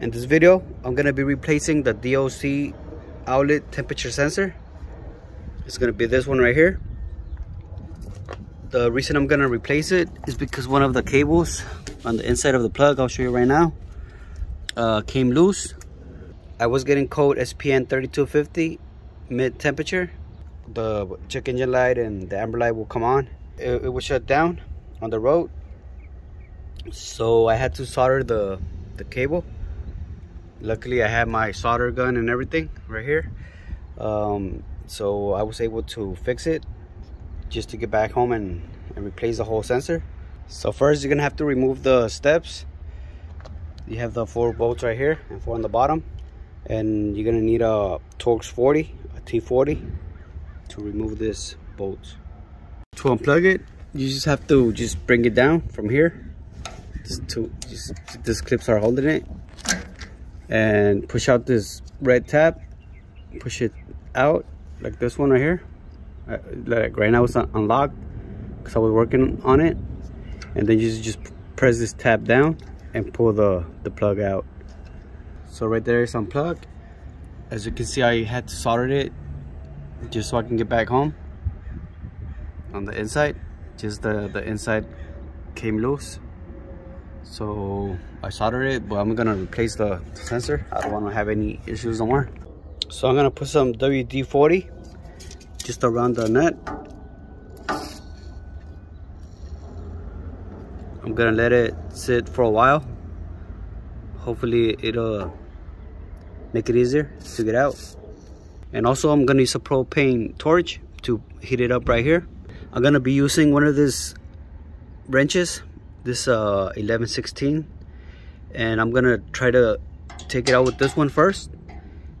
In this video, I'm gonna be replacing the DOC outlet temperature sensor. It's gonna be this one right here. The reason I'm gonna replace it is because one of the cables on the inside of the plug, I'll show you right now, uh, came loose. I was getting code SPN 3250 mid temperature. The check engine light and the amber light will come on. It, it was shut down on the road. So I had to solder the, the cable luckily I had my solder gun and everything right here. Um, so I was able to fix it just to get back home and, and replace the whole sensor. So first you're gonna have to remove the steps. You have the four bolts right here and four on the bottom. And you're gonna need a Torx 40 a T40 to remove this bolt. To unplug it you just have to just bring it down from here. Just to just these clips are holding it and push out this red tab push it out like this one right here. Uh, right now it's unlocked because I was working on it. And then you just press this tab down and pull the the plug out. So right there is unplugged. As you can see I had to solder it just so I can get back home. On the inside just the the inside came loose so I soldered it but I'm gonna replace the sensor. I don't want to have any issues no more. So I'm gonna put some WD-40 just around the nut. I'm gonna let it sit for a while. Hopefully it'll make it easier to get out. And also I'm gonna use a propane torch to heat it up right here. I'm gonna be using one of these wrenches this uh 1116 and I'm gonna try to take it out with this one first.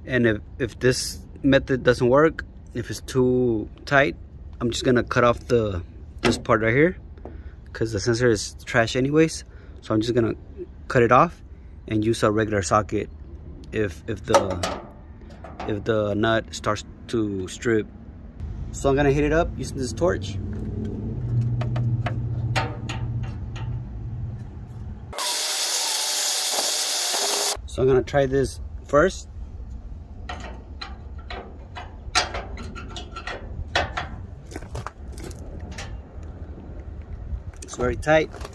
And if, if this method doesn't work if it's too tight I'm just gonna cut off the this part right here because the sensor is trash anyways. So I'm just gonna cut it off and use a regular socket if if the if the nut starts to strip. So I'm gonna heat it up using this torch So I'm gonna try this first. It's very tight.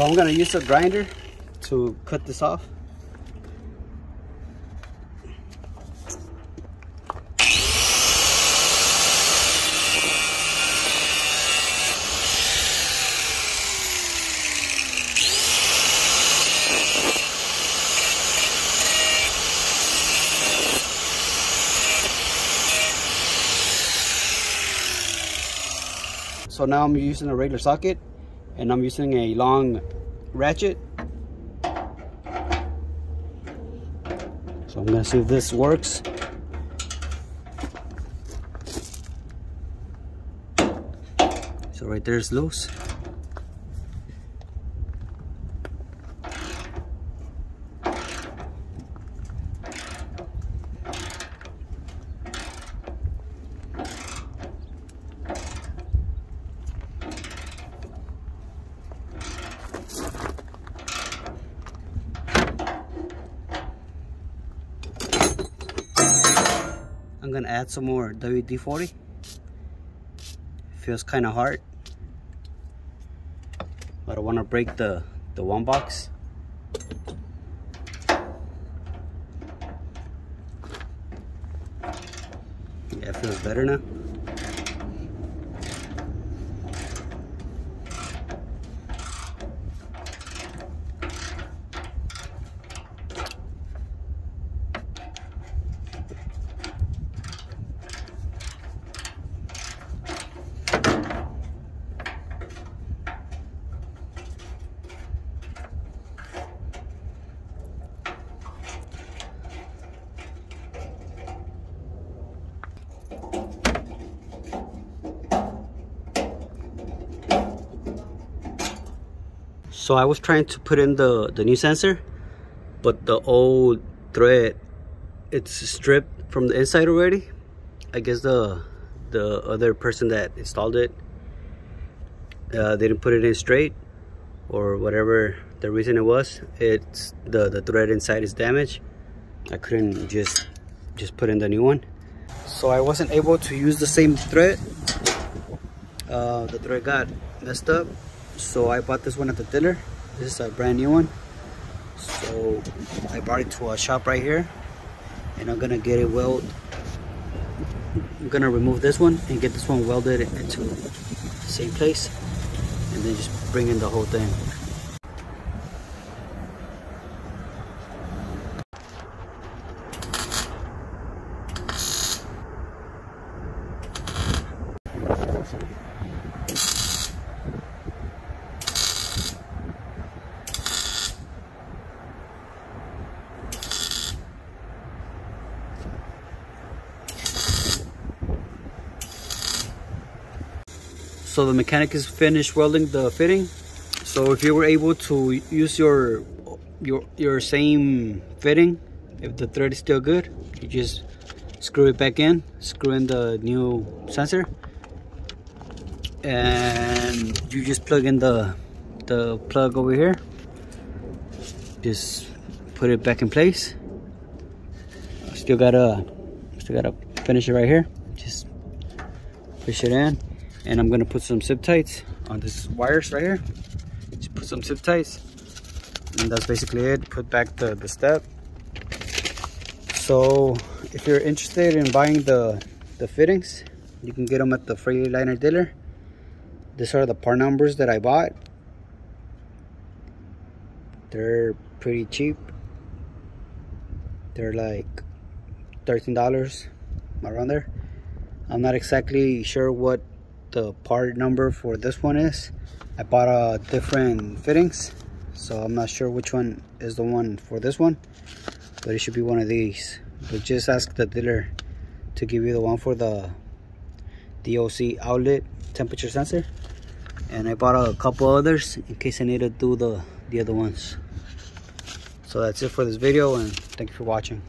So I'm gonna use a grinder to cut this off. So now I'm using a regular socket and I'm using a long ratchet. So I'm gonna see if this works. So right there is loose I'm gonna add some more WD-40 feels kind of hard. But I want to break the the one box. Yeah it feels better now so I was trying to put in the the new sensor but the old thread it's stripped from the inside already. I guess the the other person that installed it uh, they didn't put it in straight or whatever the reason it was. It's the the thread inside is damaged. I couldn't just just put in the new one. So I wasn't able to use the same thread. Uh, the thread got messed up so I bought this one at the dealer this is a brand new one. So I brought it to a shop right here and I'm gonna get it welded I'm gonna remove this one and get this one welded into the same place and then just bring in the whole thing so the mechanic is finished welding the fitting. So if you were able to use your your your same fitting if the thread is still good you just screw it back in screw in the new sensor and you just plug in the the plug over here. Just put it back in place. Still gotta still gotta finish it right here. Just push it in and I'm gonna put some zip ties on this wires right here. Just put some zip ties. And that's basically it. Put back the, the step. So if you're interested in buying the the fittings you can get them at the Freightliner dealer. These are the part numbers that I bought. They're pretty cheap. They're like $13 around there. I'm not exactly sure what the part number for this one is. I bought uh, different fittings so I'm not sure which one is the one for this one but it should be one of these. But just ask the dealer to give you the one for the DOC outlet temperature sensor. And I bought a couple others in case I need to do the the other ones. So that's it for this video and thank you for watching